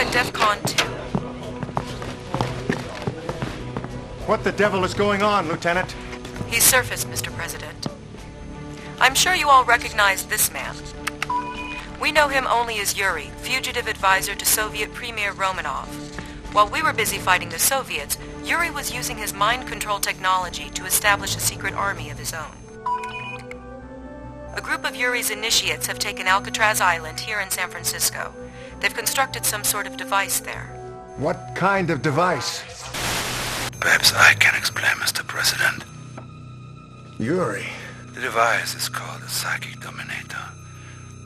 on to. What the devil is going on, Lieutenant? He's surfaced, Mr. President. I'm sure you all recognize this man. We know him only as Yuri, fugitive advisor to Soviet Premier Romanov. While we were busy fighting the Soviets, Yuri was using his mind control technology to establish a secret army of his own. A group of Yuri's initiates have taken Alcatraz Island here in San Francisco. They've constructed some sort of device there. What kind of device? Perhaps I can explain, Mr. President. Yuri. The device is called a Psychic Dominator.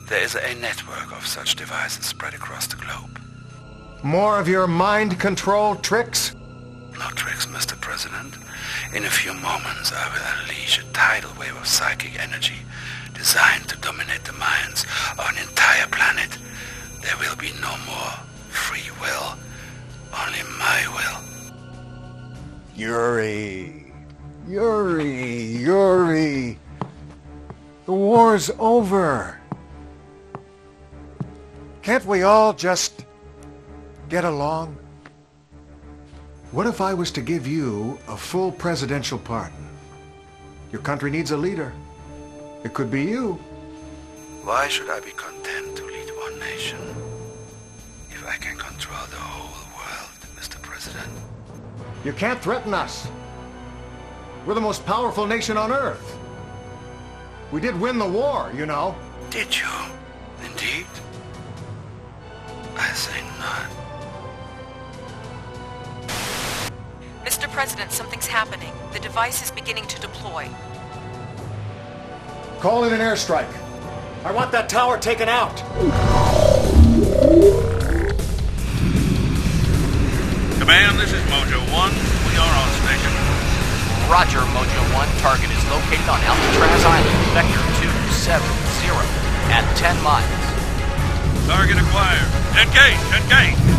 There is a network of such devices spread across the globe. More of your mind control tricks? No tricks, Mr. President. In a few moments, I will unleash a tidal wave of psychic energy designed to dominate the minds of an entire planet. There will be no more free will, only my will. Yuri. Yuri. Yuri. The war's over. Can't we all just get along? What if I was to give you a full presidential pardon? Your country needs a leader. It could be you. Why should I be content to lead one nation if I can control the whole world, Mr. President? You can't threaten us. We're the most powerful nation on Earth. We did win the war, you know. Did you? Indeed? I say not. Mr. President, something's happening. The device is beginning to deploy. Call in an airstrike. I want that tower taken out. Command, this is Mojo 1. We are on station. Roger, Mojo 1. Target is located on Alcatraz Island, Vector 270, at 10 miles. Target acquired. Engage, engage.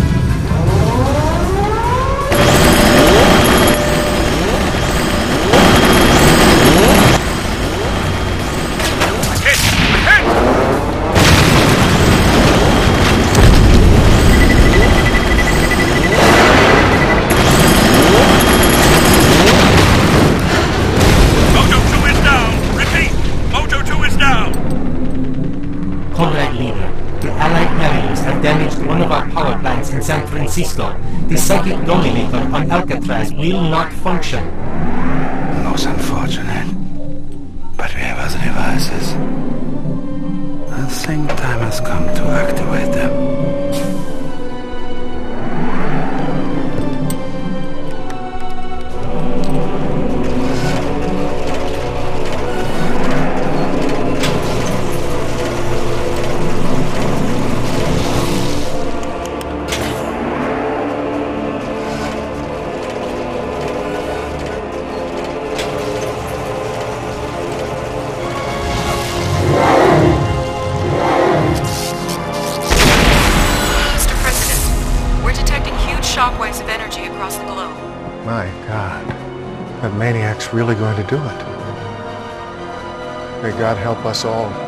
Damaged one of our power plants in San Francisco. The psychic dominator on Alcatraz will not function. Shockwaves of energy across the globe. My God. That maniac's really going to do it. May God help us all.